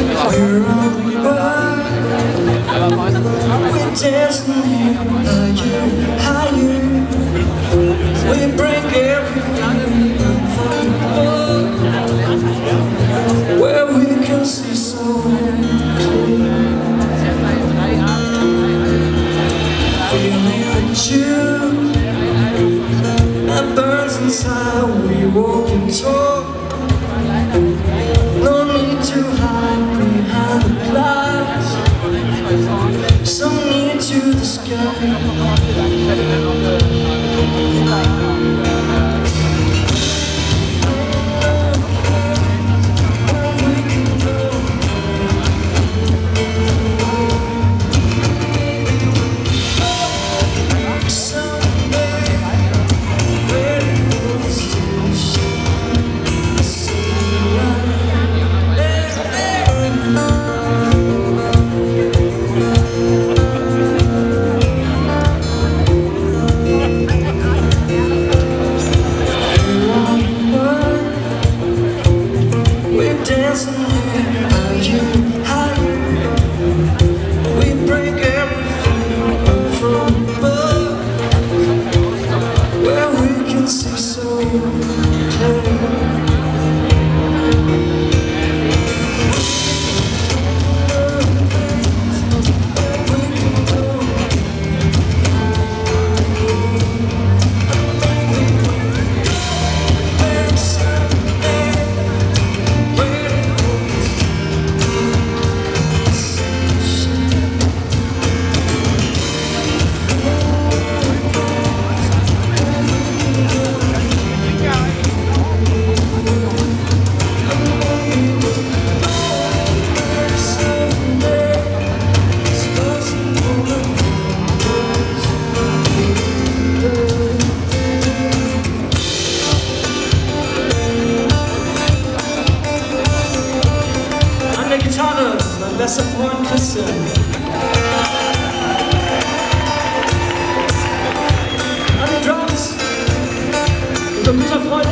We're dancing higher, higher. We break everything apart. Where we can see so clear. Feeling the chill that burns inside. We walk and talk. To the sky. Bester Freund Christian. An den Drums, unser guter Freund